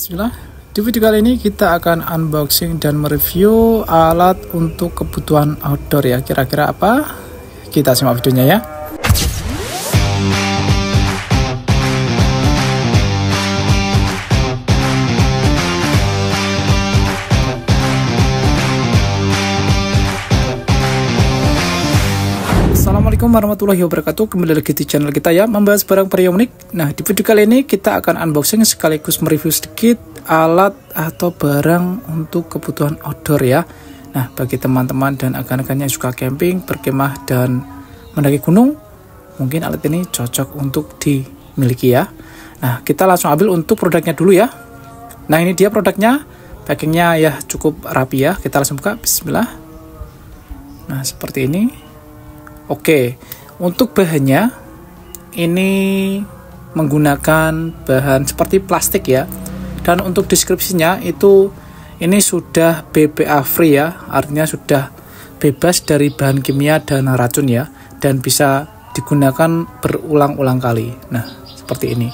Bismillah. Di video kali ini kita akan unboxing dan mereview alat untuk kebutuhan outdoor ya. Kira-kira apa? Kita simak videonya ya. Assalamualaikum warahmatullahi wabarakatuh. Kembali lagi di channel kita ya Membahas barang pria unik. Nah di video kali ini kita akan unboxing sekaligus mereview sedikit Alat atau barang untuk kebutuhan outdoor ya. Nah bagi teman-teman dan akan-akannya yang suka camping, berkemah dan mendaki gunung Mungkin alat ini cocok untuk dimiliki ya. Nah kita langsung ambil untuk produknya dulu ya. Nah ini dia produknya. Packingnya ya cukup rapi ya. Kita langsung buka. Bismillah. Nah seperti ini Oke, untuk bahannya ini menggunakan bahan seperti plastik ya. Dan untuk deskripsinya itu ini sudah BPA free ya, artinya sudah bebas dari bahan kimia dan racun ya dan bisa digunakan berulang-ulang kali. Nah, seperti ini.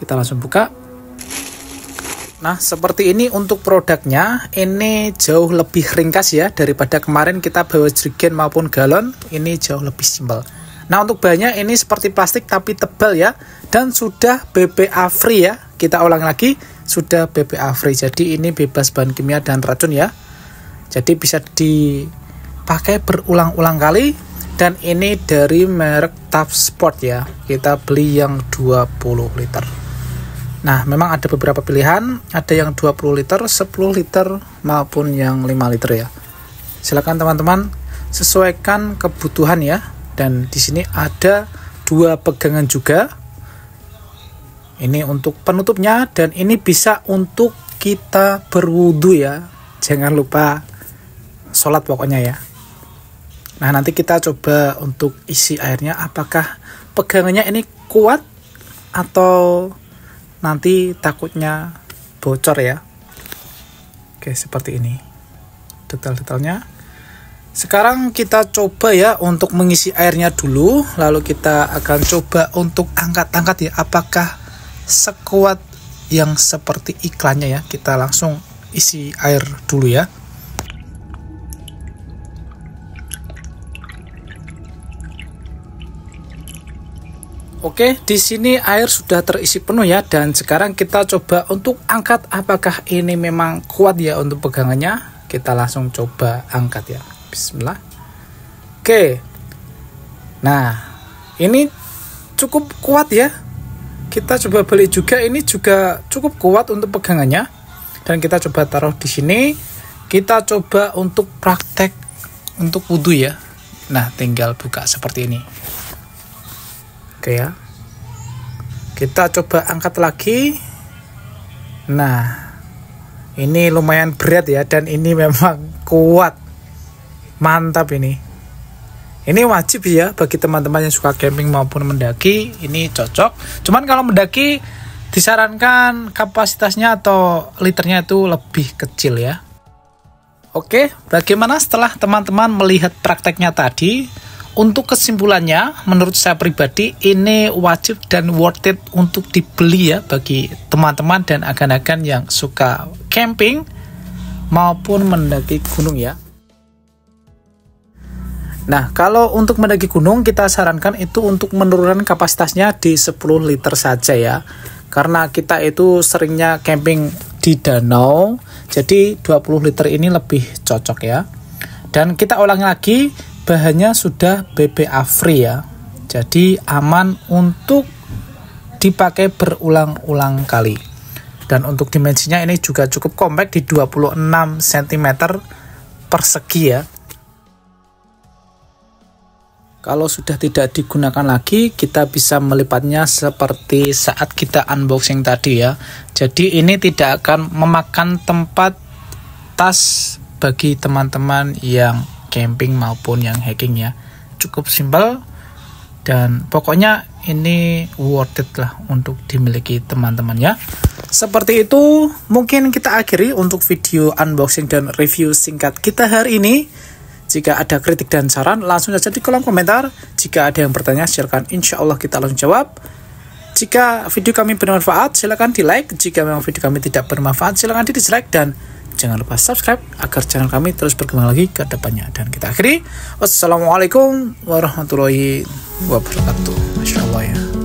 Kita langsung buka. Nah, seperti ini untuk produknya, ini jauh lebih ringkas ya daripada kemarin kita bawa jerigen maupun galon, ini jauh lebih simpel. Nah, untuk bahannya ini seperti plastik tapi tebal ya, dan sudah BPA free ya. Kita ulang lagi, sudah BPA free. Jadi ini bebas bahan kimia dan racun ya. Jadi bisa dipakai berulang-ulang kali dan ini dari merek Top Sport ya. Kita beli yang 20 liter. Nah, memang ada beberapa pilihan, ada yang 20 liter, 10 liter, maupun yang 5 liter ya. Silakan teman-teman sesuaikan kebutuhan ya. Dan di sini ada dua pegangan juga. Ini untuk penutupnya dan ini bisa untuk kita berwudu ya. Jangan lupa sholat pokoknya ya. Nah, nanti kita coba untuk isi airnya apakah pegangannya ini kuat atau nanti takutnya bocor ya. Oke seperti ini detail-detailnya. Sekarang kita coba ya untuk mengisi airnya dulu lalu kita akan coba untuk angkat-angkat ya apakah sekuat yang seperti iklannya ya. Kita langsung isi air dulu ya Oke, di sini air sudah terisi penuh ya dan sekarang kita coba untuk angkat apakah ini memang kuat ya untuk pegangannya. Kita langsung coba angkat ya. Bismillah. Oke. Nah, ini cukup kuat ya. Kita coba beli juga ini juga cukup kuat untuk pegangannya. Dan kita coba taruh di sini. Kita coba untuk praktek untuk wudhu ya. Nah, tinggal buka seperti ini. Oke ya. Kita coba angkat lagi. Nah, ini lumayan berat ya dan ini memang kuat. Mantap ini. Ini wajib ya bagi teman-teman yang suka camping maupun mendaki, ini cocok. Cuman kalau mendaki disarankan kapasitasnya atau liternya itu lebih kecil ya. Oke, bagaimana setelah teman-teman melihat prakteknya tadi? Untuk kesimpulannya, menurut saya pribadi ini wajib dan worth it untuk dibeli ya bagi teman-teman dan agan-agan yang suka camping maupun mendaki gunung ya. Nah, kalau untuk mendaki gunung kita sarankan itu untuk menurunkan kapasitasnya di 10 liter saja ya. Karena kita itu seringnya camping di danau, jadi 20 liter ini lebih cocok ya. Dan kita ulangi lagi, bahannya sudah BPA free ya. Jadi aman untuk dipakai berulang-ulang kali. Dan untuk dimensinya ini juga cukup compact di 26 cm persegi ya. Kalau sudah tidak digunakan lagi, kita bisa melipatnya seperti saat kita unboxing tadi ya. Jadi ini tidak akan memakan tempat tas bagi teman-teman yang camping maupun yang hiking ya cukup simpel dan pokoknya ini worth it lah untuk dimiliki teman-teman ya seperti itu mungkin kita akhiri untuk video unboxing dan review singkat kita hari ini jika ada kritik dan saran langsung saja di kolom komentar jika ada yang bertanya silahkan insya Allah kita langsung jawab Jika video kami bermanfaat, silahkan di like. Jika memang video kami tidak bermanfaat, silahkan di dislike. Dan jangan lupa subscribe agar channel kami terus berkembang lagi ke depannya. Dan kita akhiri. Wassalamualaikum warahmatullahi wabarakatuh. Masya Allah ya.